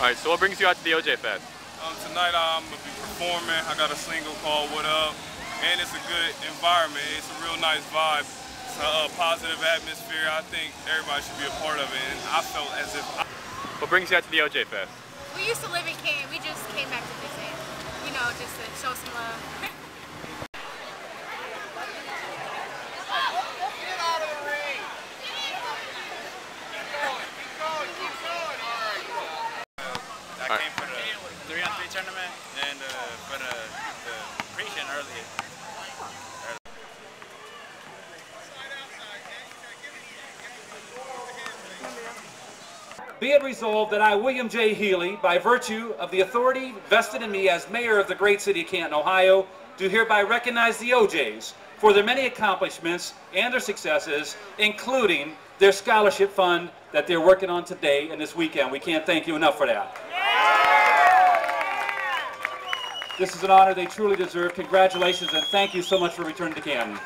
All right, so what brings you out to the OJ Fest? Um, tonight I'm gonna be performing. I got a single called "What Up," and it's a good environment. It's a real nice vibe. It's a, a positive atmosphere. I think everybody should be a part of it, and I felt as if. I What brings you out to the OJ Fest? We used to live in Canton. We just came back to visit. You know, just to show some love. I Alright. came for the three on three tournament and uh, for the, the preaching earlier. Be it resolved that I, William J. Healy, by virtue of the authority vested in me as mayor of the great city of Canton, Ohio, do hereby recognize the O'Jays for their many accomplishments and their successes, including their scholarship fund that they're working on today and this weekend. We can't thank you enough for that. This is an honor they truly deserve. Congratulations and thank you so much for returning to Canton.